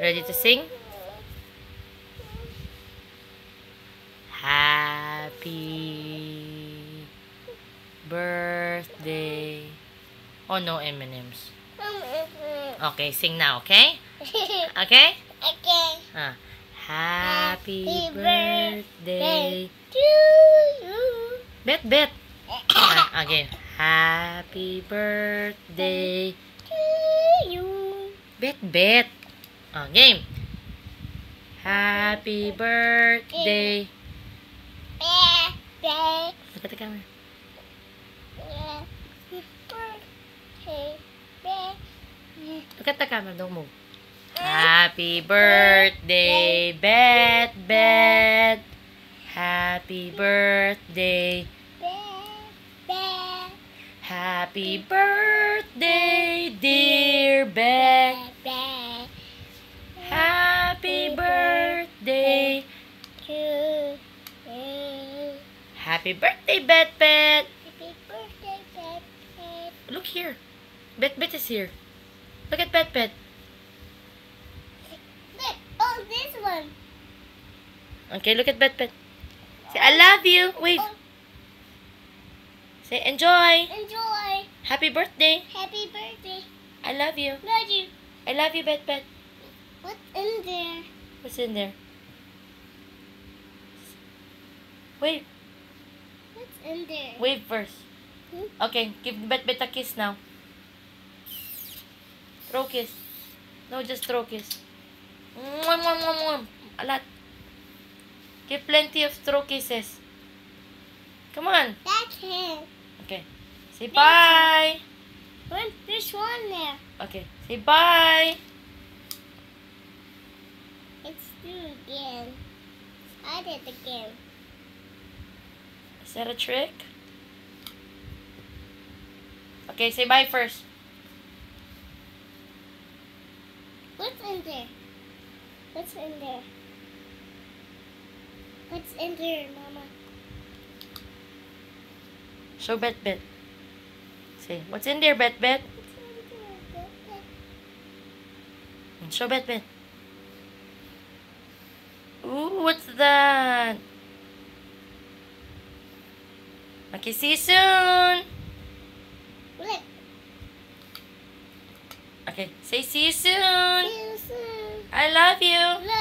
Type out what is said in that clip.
Ready to sing? Happy birthday. Oh no, M&M's. Okay, sing now, okay? Okay? okay. Ah. Happy Happy birthday. To you. Bet, bet. Ah, okay. Happy birthday. To you. Bet, bet. Oh, game. Happy birthday. Birthday. Look at the camera. Look at the camera. Don't move. Happy birthday, Bet, Bet. Happy. Birthday. Happy birthday, dear Happy birthday, Bet, Bet. Happy birthday, birthday. Look here. Bet, Bet is here. Look at Bet, Bet. Look, oh, this one. Okay, look at Bet, Bet. Say, I love you. Wave. Oh, Say, enjoy. enjoy. Happy birthday. Happy birthday. I love you. Love you. I love you, Bet, Bet. What's in there? What's in there? Wave. In there? Wave first. Hmm? Okay, give Bet Bet a kiss now. Throw kiss. No, just throw kiss. Mwah, mwah, mwah, mwah. A lot. Give plenty of throw kisses. Come on. That's him. Okay. Say bye. What? There's one there. Okay. Say bye. It's two again. I did again. Is that a trick? Okay, say bye first. What's in there? What's in there? What's in there, Mama? Show Bet Bet. Say, what's in there, Bet Bet? What's in there? Show Bet Bet. Ooh, what's that? Okay, see you soon. Look. Okay, say see you soon. See you soon. I love you. Love